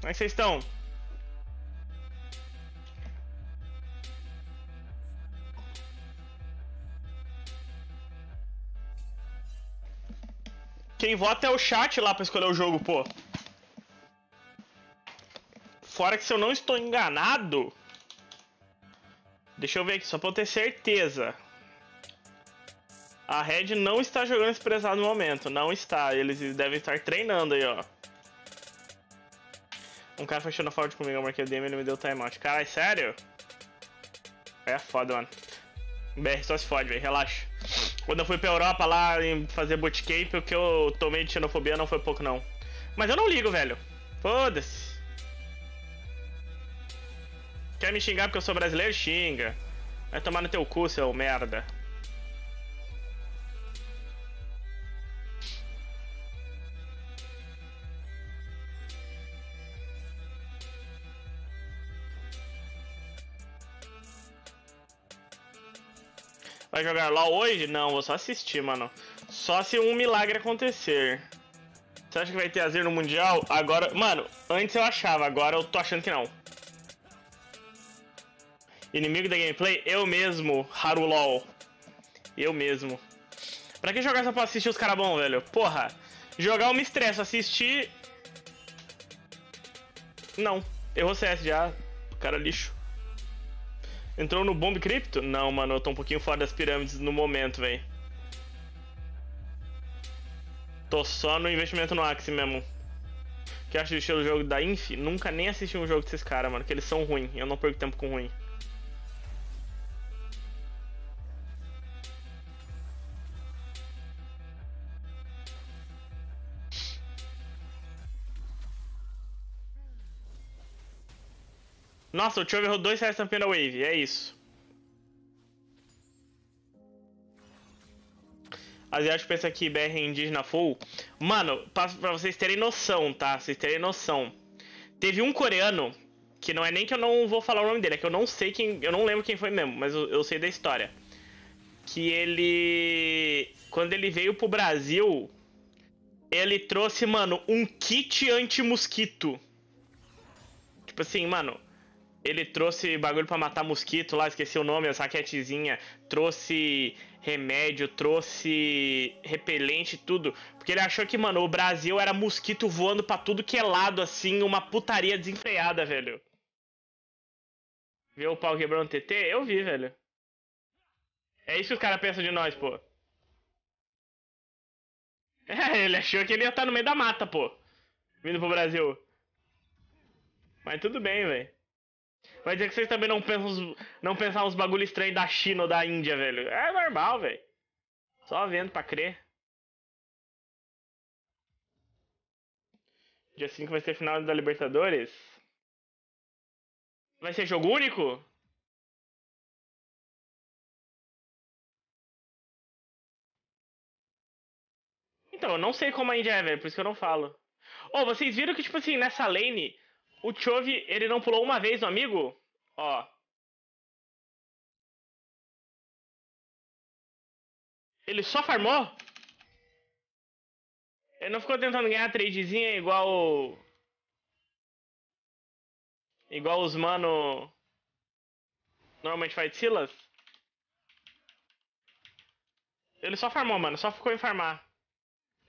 Como é que vocês estão? Quem vota é o chat lá pra escolher o jogo, pô. Fora que se eu não estou enganado. Deixa eu ver aqui, só pra eu ter certeza. A Red não está jogando expressado no momento. Não está. Eles devem estar treinando aí, ó. Um cara a forte comigo, eu marquei o DM e ele me deu timeout. Caralho, sério? É foda, mano. BR só se fode, velho. Relaxa. Quando eu fui pra Europa lá em fazer bootcamp, o que eu tomei de xenofobia não foi pouco, não. Mas eu não ligo, velho. Foda-se. Quer me xingar porque eu sou brasileiro? Xinga. Vai tomar no teu cu, seu merda. Vai jogar LOL hoje? Não, vou só assistir, mano. Só se um milagre acontecer. Você acha que vai ter Azir no Mundial? Agora. Mano, antes eu achava, agora eu tô achando que não. Inimigo da gameplay? Eu mesmo, Haru LOL. Eu mesmo. Pra que jogar só pra assistir os caras bons, velho? Porra, jogar eu me estresso, assistir. Não, errou CS já. Cara lixo. Entrou no Bomb Crypto? Não, mano, eu tô um pouquinho fora das pirâmides no momento, velho. Tô só no investimento no Axie mesmo. que acha do estilo do jogo da Inf? Nunca nem assisti um jogo desses caras, mano, que eles são ruins. Eu não perco tempo com ruim. Nossa, o Chove errou dois reais tampinha da Wave, é isso. Asiático pensa que BR indígena full. Mano, pra, pra, vocês terem noção, tá? Vocês terem noção. Teve um coreano, que não é nem que eu não vou falar o nome dele, é que eu não sei quem. Eu não lembro quem foi mesmo, mas eu, eu sei da história. Que ele. Quando ele veio pro Brasil, ele trouxe, mano, um kit anti-mosquito. Tipo assim, mano ele trouxe bagulho para matar mosquito lá, esqueci o nome, a saquetezinha. Trouxe remédio, trouxe repelente, tudo. Porque ele achou que, mano, o Brasil era mosquito voando pra tudo que é lado, assim, uma putaria desenfreada, velho. Viu o pau quebrando o TT? Eu vi, velho. É isso que os caras pensam de nós, pô. É, ele achou que ele ia estar no meio da mata, pô. Vindo pro Brasil. Mas tudo bem, velho. Vai dizer que vocês também não pensam, não pensam uns bagulho estranho da China ou da Índia, velho. É normal, velho. Só vendo pra crer. Dia 5 vai ser final da Libertadores. Vai ser jogo único? Então, eu não sei como a Índia é, velho, por isso que eu não falo. Ô, oh, vocês viram que, tipo assim, nessa lane, o Chove, ele não pulou uma vez amigo? Ó. Ele só farmou? Ele não ficou tentando ganhar tradezinha igual. Igual os mano. Normalmente faz Silas? Ele só farmou, mano. Só ficou em farmar.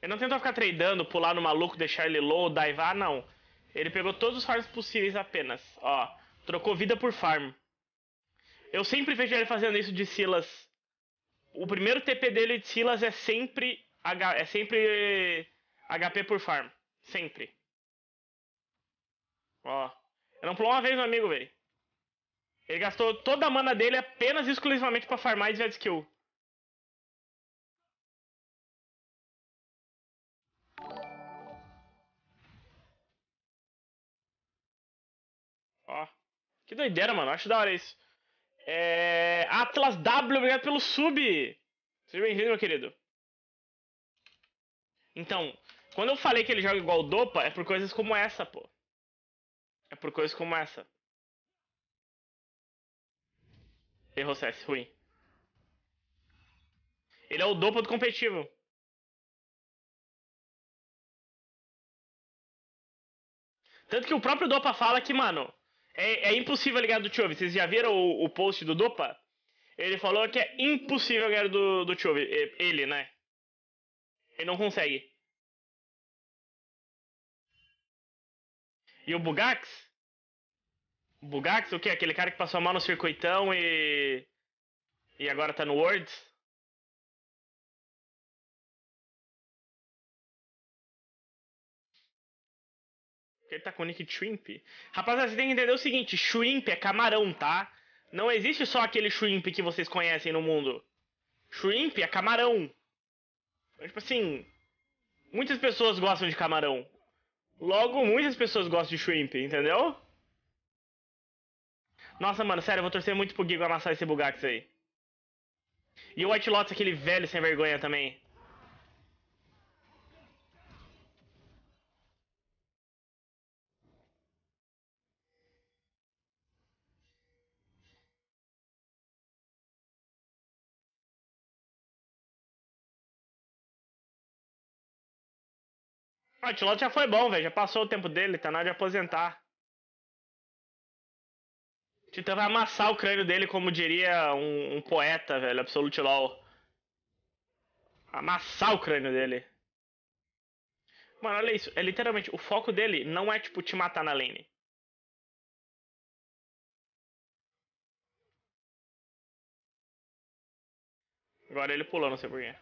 Ele não tentou ficar tradando, pular no maluco, deixar ele low, divar, não. Ele pegou todos os farms possíveis apenas. Ó, trocou vida por farm. Eu sempre vejo ele fazendo isso de Silas. O primeiro TP dele de Silas é sempre H, é sempre HP por farm, sempre. Ó, ele não pulou uma vez no amigo, velho. Ele gastou toda a mana dele apenas exclusivamente para farmar e desviar de skill. Ó. Que doideira, mano. Acho da hora isso. É... Atlas W, obrigado pelo sub. Seja bem-vindo, meu querido. Então, quando eu falei que ele joga igual o Dopa, é por coisas como essa, pô. É por coisas como essa. Errou CS, ruim. Ele é o Dopa do competitivo. Tanto que o próprio Dopa fala que, mano, é, é impossível ligar do Chove. Vocês já viram o, o, post do Dopa? Ele falou que é impossível ganhar do, do Chove. Ele, né? Ele não consegue. E o Bugax? Bugax, o que? Aquele cara que passou mal no circuitão e. E agora tá no Worlds? Ele tá com o nick Shrimp. Rapaziada, você tem que entender o seguinte: Shrimp é camarão, tá? Não existe só aquele Shrimp que vocês conhecem no mundo. Shrimp é camarão. Tipo assim. Muitas pessoas gostam de camarão. Logo, muitas pessoas gostam de Shrimp, entendeu? Nossa, mano, sério, eu vou torcer muito pro Gigo amassar esse Bugax aí. E o White Lotus, aquele velho sem vergonha também. O Antilote já foi bom, velho. Já passou o tempo dele, tá na hora de aposentar. Titã vai amassar o crânio dele, como diria um, um poeta, velho. Absolute LOL. Amassar o crânio dele. Mano, olha isso. É literalmente, o foco dele não é, tipo, te matar na lane. Agora ele pulou, não sei porquê.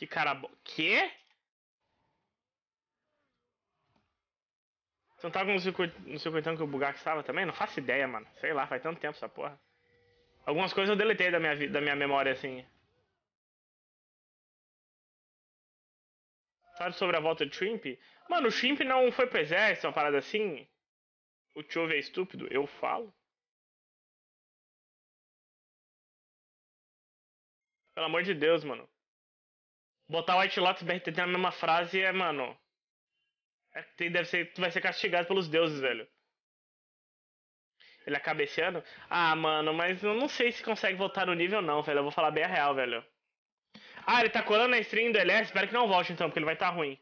Que cara bom. Quê? Você não tava no, circuito, no circuitão que o Bugak estava também? Não faço ideia, mano. Sei lá, faz tanto tempo essa porra. Algumas coisas eu deletei da minha, da minha memória, assim. Sabe sobre a volta de Shrimp? Mano, o Shrimp não foi pro exército, uma parada assim? O Chove é estúpido? Eu falo. Pelo amor de Deus, mano. Botar White Lotus e BRTT na mesma frase é, mano. É, deve ser, tu vai ser castigado pelos deuses, velho. Ele acaba esse ano? Ah, mano, mas eu não sei se consegue voltar no nível, não, velho. Eu vou falar bem a real, velho. Ah, ele tá colando a stream do LS? Espero que não volte, então, porque ele vai estar tá ruim.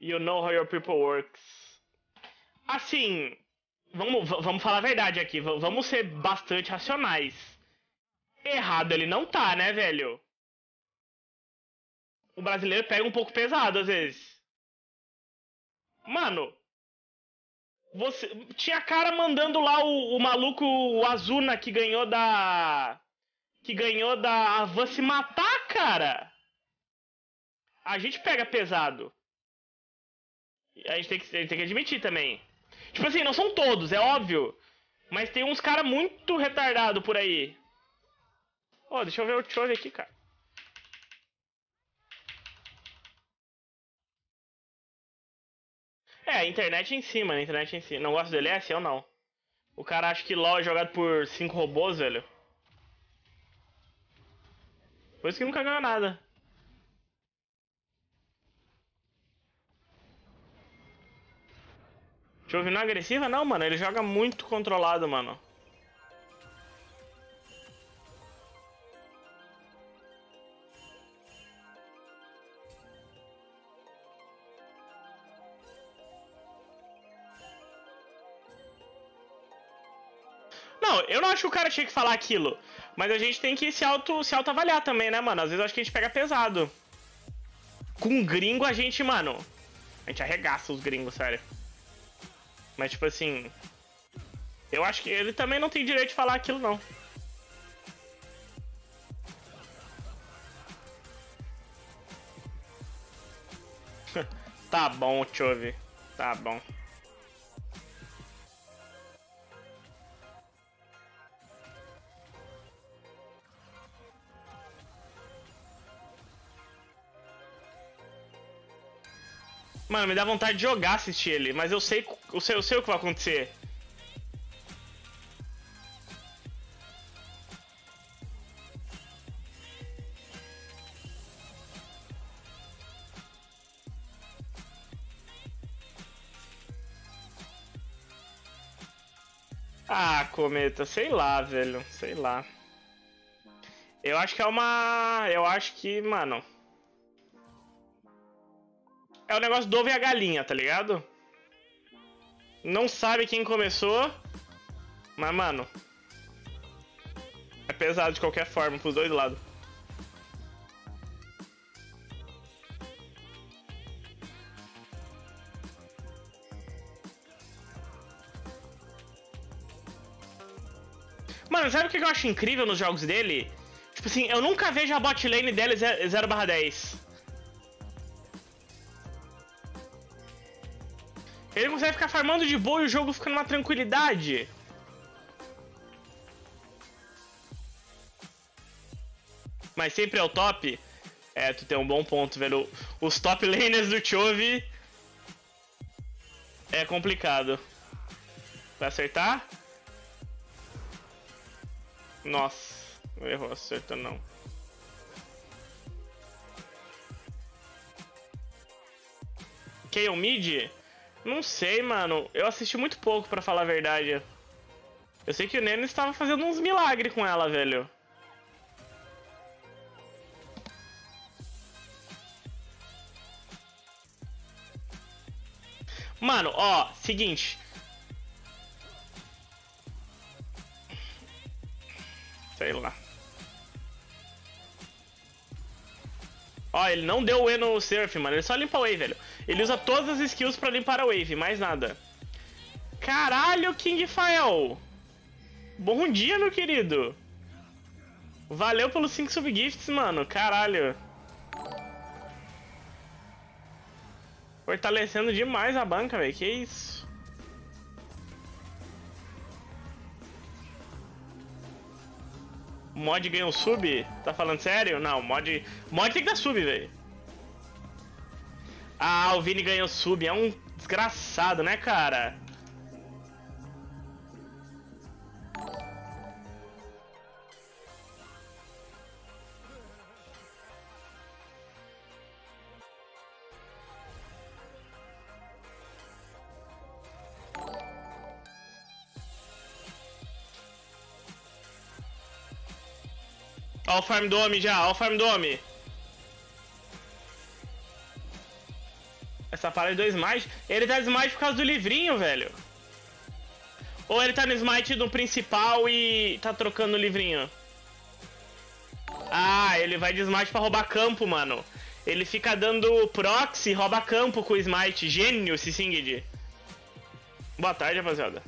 You know how your people works. Assim, vamos, vamos falar a verdade aqui. Vamos ser bastante racionais. Errado ele não tá, né, velho? O brasileiro pega um pouco pesado às vezes. Mano, você tinha cara mandando lá o, o maluco o Azuna que ganhou da que ganhou da Avan se matar, cara. A gente pega pesado a gente tem que, a gente tem que admitir também. Tipo assim, não são todos, é óbvio. Mas tem uns caras muito retardado por aí. Ó, oh, deixa eu ver o Chove aqui, cara. É, a internet em cima, a internet em cima. Não gosto do LS? Eu não. O cara acha que LoL é jogado por 5 robôs, velho. Por isso que nunca ganhou nada. Chove não é agressiva? Não, mano. Ele joga muito controlado, mano. Não, eu não acho que o cara tinha que falar aquilo. Mas a gente tem que se auto se autoavaliar também, né, mano? Às vezes eu acho que a gente pega pesado. Com gringo a gente, mano. A gente arregaça os gringos, sério. Mas, tipo assim. Eu acho que ele também não tem direito de falar aquilo, não. tá bom, Chove. Tá bom. Mano, me dá vontade de jogar assistir ele, mas eu sei, eu sei, eu sei o que vai acontecer. Ah, Cometa, sei lá, velho. Sei lá. Eu acho que é uma. Eu acho que, mano. É o negócio do ovo e a galinha, tá ligado? Não sabe quem começou. Mas, mano. É pesado de qualquer forma, pros dois lados. Mano, sabe o que eu acho incrível nos jogos dele? Tipo assim, eu nunca vejo a bot lane dele 0/10. Ele consegue ficar farmando de boa e o jogo fica numa tranquilidade. Mas sempre é o top. É, tu tem um bom ponto, velho. Os top laners do Chove é complicado. Vai acertar? Nossa, errou, acertou não. Kayle Mid? Não sei, mano. Eu assisti muito pouco, pra falar a verdade. Eu sei que o Neno estava fazendo uns milagres com ela, velho. Mano, ó, seguinte. Sei lá. Ó, ele não deu o E no Surf, mano. Ele só limpa a wave, velho. Ele usa todas as skills pra limpar a wave, mais nada. Caralho, King Fael! Bom dia, meu querido! Valeu pelos 5 subgifts, mano. Caralho. Fortalecendo demais a banca, velho. Que isso? Mod ganha um sub? Tá falando sério? Não, mod. Mod tem que dar sub, velho. Ah, o Vini ganhou sub. É um desgraçado, né, cara? Ó o Farm Dome já, ó o Farm Dome. Essa fala de dois Smite. Ele tá Smite por causa do livrinho, velho. Ou ele tá no Smite do principal e tá trocando o livrinho? Ah, ele vai de Smite pra roubar campo, mano. Ele fica dando proxy rouba campo com o Smite. Gênio esse Singed. Boa tarde, rapaziada.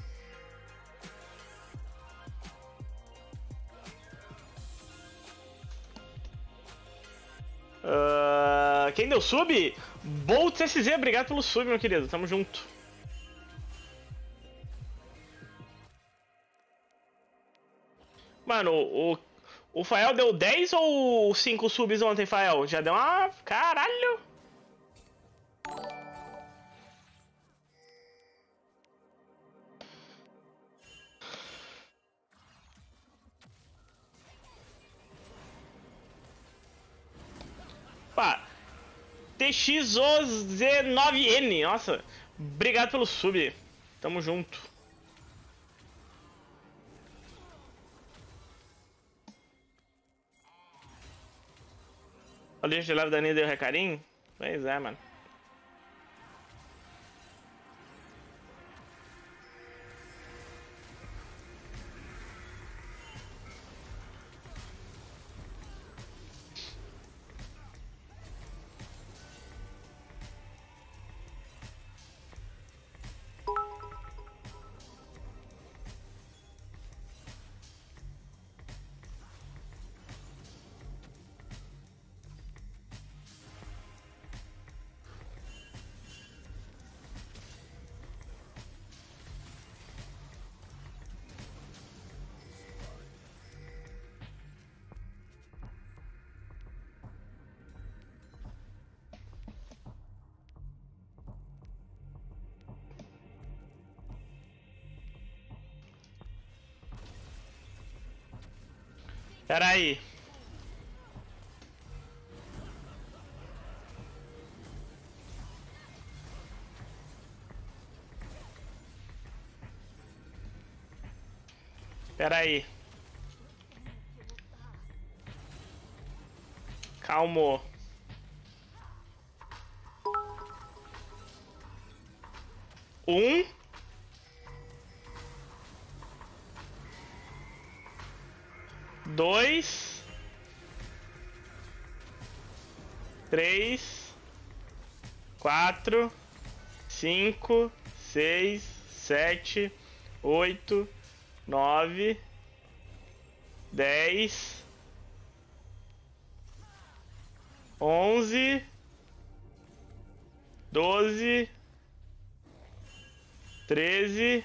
Quem deu sub? Boltz SZ, obrigado pelo sub, meu querido. Tamo junto. Mano, o, o Fael deu 10 ou 5 subs ontem, Fael? Já deu uma... Caralho! TXOZ9N, nossa. Obrigado pelo sub. Tamo junto. O lixo de leve da Nida deu recarinho? Pois é, mano. Pera aí. Pera aí. Calmo. Um. Dois. Três. Quatro. Cinco. Seis. Sete. Oito. Nove. Dez. Onze. Doze. Treze.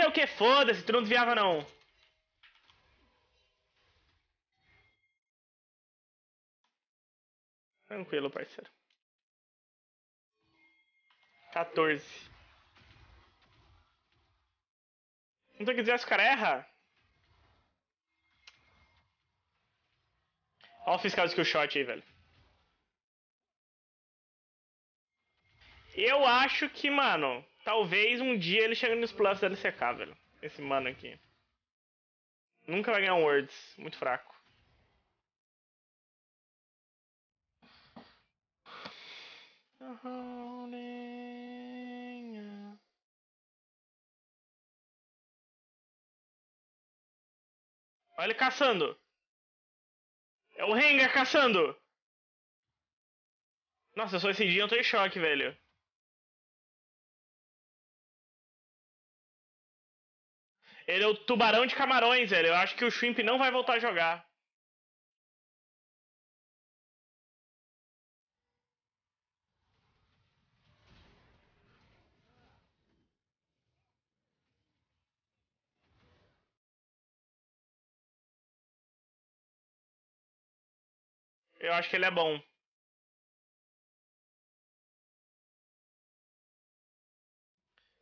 Sei o que. Foda-se, tu não desviava não. Tranquilo, parceiro. 14. Não tem que dizer se o cara erra? Olha o fiscal de skill shot aí, velho. Eu acho que, mano, talvez um dia ele chegue nos plus da LCK, velho. Esse mano aqui. Nunca vai ganhar um Words. Muito fraco. Olha ele caçando. É o Rengar caçando. Nossa, sou esse dia, eu tô em choque, velho. Ele é o tubarão de camarões, velho. Eu acho que o Shrimp não vai voltar a jogar. Eu acho que ele é bom.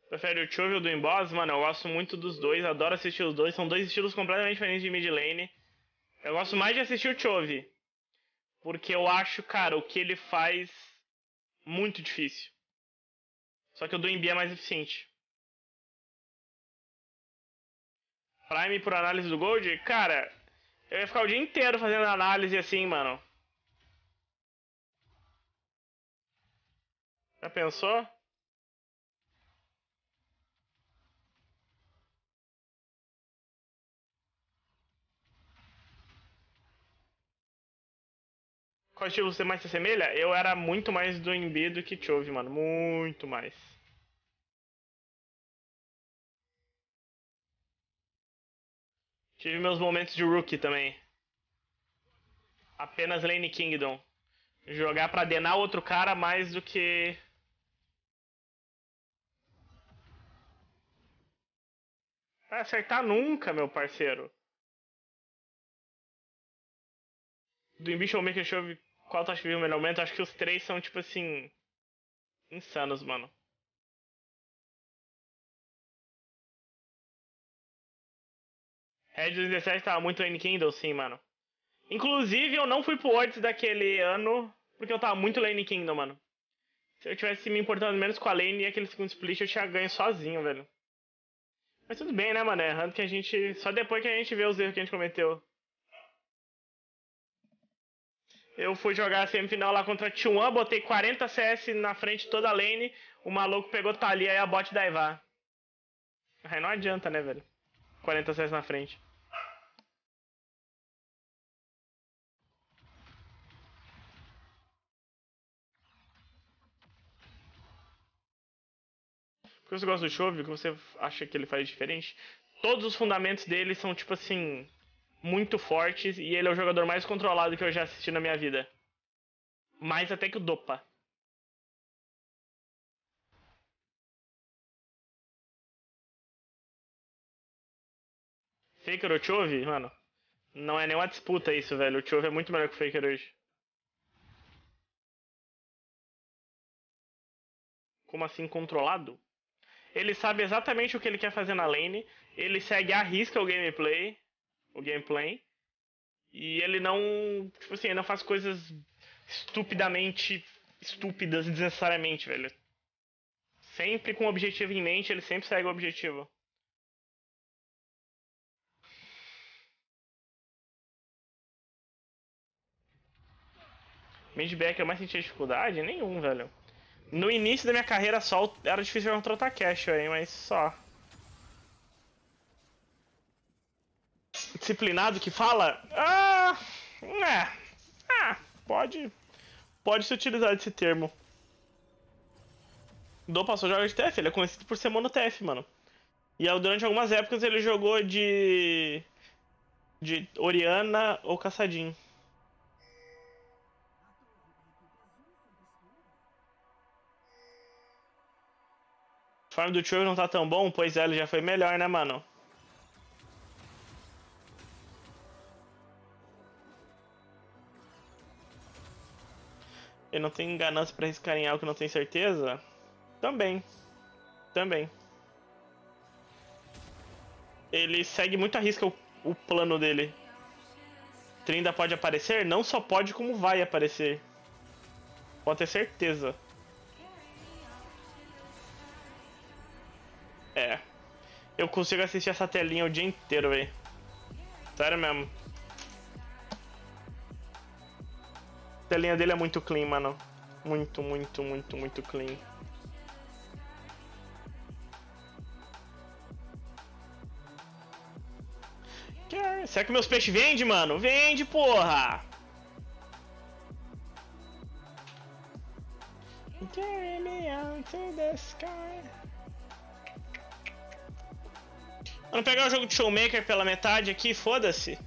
Prefere o Chove ou do Emboss? Mano, eu gosto muito dos dois, adoro assistir os dois. São dois estilos completamente diferentes de mid lane. Eu gosto mais de assistir o Chove. Porque eu acho, cara, o que ele faz muito difícil. Só que o do Embi é mais eficiente. Prime por análise do Gold? Cara, eu ia ficar o dia inteiro fazendo análise assim, mano. Já pensou? Qual estilo você mais se assemelha? Eu era muito mais do Embi do que Chove, mano. Muito mais. Tive meus momentos de rookie também. Apenas Lane Kingdom. Jogar pra denar outro cara mais do que. Vai acertar nunca, meu parceiro. Do Ambition Maker Chove qual tu acha que viu o melhor momento? Acho que os três são, tipo assim. insanos, mano. Red 17 tava muito Lane Kindle, sim, mano. Inclusive, eu não fui pro Worlds daquele ano, porque eu tava muito Lane Kingdom, mano. Se eu tivesse me importando menos com a lane e aquele segundo split, eu tinha ganho sozinho, velho. Mas tudo bem, né, mano? É que a gente. Só depois que a gente vê os erros que a gente cometeu. Eu fui jogar a semifinal lá contra T1, botei 40 CS na frente toda a lane, o maluco pegou Thalia e a bot daivar. Aí não adianta, né, velho? 40 CS na frente. Por que você gosta do Chove? O que você acha que ele faz diferente? Todos os fundamentos dele são, tipo assim, muito fortes e ele é o jogador mais controlado que eu já assisti na minha vida. Mais até que o Dopa. Faker ou Chove, mano? Não é nenhuma disputa isso, velho. O Chove é muito melhor que o Faker hoje. Como assim, controlado? Ele sabe exatamente o que ele quer fazer na lane. Ele segue à risca o gameplay o gameplay, e ele não, tipo assim, ele não faz coisas estupidamente estúpidas desnecessariamente, velho. Sempre com o objetivo em mente, ele sempre segue o objetivo. Midback eu mais sentia dificuldade? Nenhum, velho. No início da minha carreira só era difícil contra o Takeshi, aí, mas só. Disciplinado que fala? Ah, é. Ah, pode. Pode se utilizar esse termo. Do passou joga de TF, ele é conhecido por ser mono TF, mano. E durante algumas épocas ele jogou de. de Oriana ou Caçadinho. Farm do Trevor não tá tão bom? Pois é, ele já foi melhor, né, mano? Ele não tem ganância pra arriscar em algo que não tem certeza? Também. Também. Ele segue muito a risca o, o plano dele. Trinda pode aparecer? Não só pode, como vai aparecer. Pode ter certeza. É. Eu consigo assistir essa telinha o dia inteiro, velho. Sério mesmo. A telinha dele é muito clean, mano. Muito, muito, muito, muito clean. Será que meus peixes vendem, mano? Vende, porra! Carry me out to the sky. Vamos pegar o jogo de Showmaker pela metade aqui, foda-se.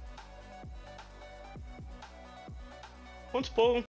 Pontos?